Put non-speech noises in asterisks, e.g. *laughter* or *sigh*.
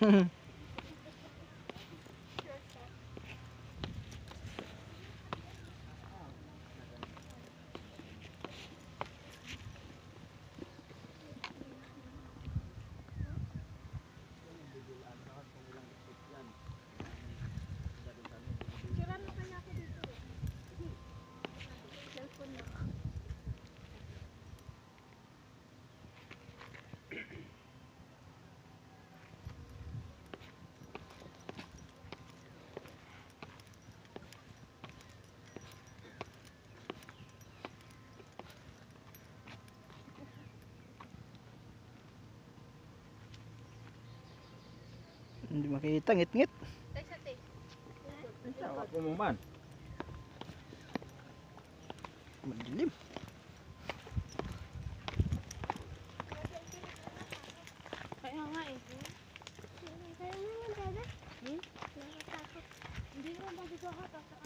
哼 *laughs* 哼 Hindi makita, ngit-ngit. Mo man. Madilim. Kaya nga eh. Kaya nga nga, dada. Hmm? Nakakatakot. Hindi naman magagawa.